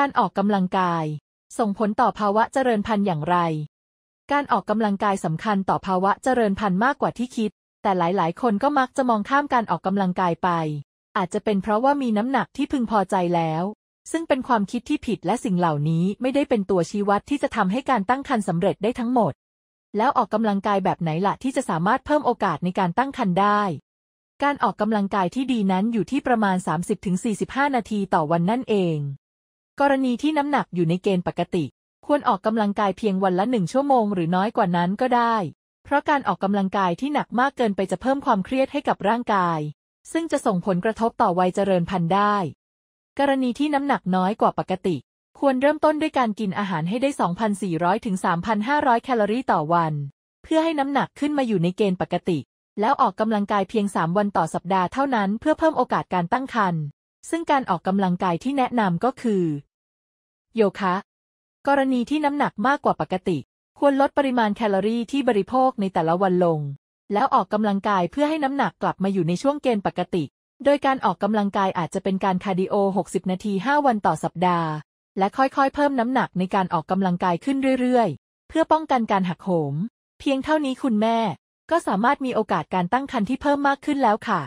การออกกำลังกาย ส่งผลต่อภาวะเจริญพันธุ์อย่างไร การออกกำลังกายสำคัญต่อภาวะเจริญพันธุ์มากกว่าที่คิด แต่หลายๆ คนก็มักจะมองข้ามการออกกำลังกายไป อาจจะเป็นเพราะว่ามีน้ำหนักที่พึงพอใจแล้ว ซึ่งเป็นความคิดที่ผิดและสิ่งเหล่านี้ไม่ได้เป็นตัวชี้วัดที่จะทำให้การตั้งครรภ์สำเร็จได้ทั้งหมด แล้วออกกำลังกายแบบไหนล่ะที่จะสามารถเพิ่มโอกาสในการตั้งครรภ์ได้การออกกำลังกายที่ดีนั้นอยู่ที่ประมาณ 30-45 นาทีต่อวันนั่นเอง กรณีที่น้ำหนักอยู่ในเกณฑ์ปกติ ควรออกกำลังกายเพียงวันละหนึ่งชั่วโมงหรือน้อยกว่านั้นก็ได้ เพราะการออกกำลังกายที่หนักมากเกินไปจะเพิ่มความเครียดให้กับร่างกาย ซึ่งจะส่งผลกระทบต่อวัยเจริญพันธุ์ได้ กรณีที่น้ำหนักน้อยกว่าปกติ ควรเริ่มต้นด้วยการกินอาหารให้ได้ 2,400ถึง3,500 แคลอรี่ต่อวัน เพื่อให้น้ำหนักขึ้นมาอยู่ในเกณฑ์ปกติ แล้วออกกำลังกายเพียง 3 วันต่อสัปดาห์เท่านั้นเพื่อเพิ่มโอกาสการตั้งครรภ์ ซึ่งการออกกำลังกายที่แนะนำก็คือ โยคะ กรณีที่น้ำหนักมากกว่าปกติ ควรลดปริมาณแคลอรี่ที่บริโภคในแต่ละวันลง แล้วออกกำลังกายเพื่อให้น้ำหนักกลับมาอยู่ในช่วงเกณฑ์ปกติ โดยการออกกำลังกายอาจจะเป็นการคาร์ดิโอ 60 นาที 5 วันต่อสัปดาห์ และค่อยๆ เพิ่มน้ำหนักในการออกกำลังกายขึ้นเรื่อยๆ เพื่อป้องกันการหักโหม เพียงเท่านี้คุณแม่ ก็สามารถมีโอกาสการตั้งครรภ์ที่เพิ่มมากขึ้นแล้วค่ะ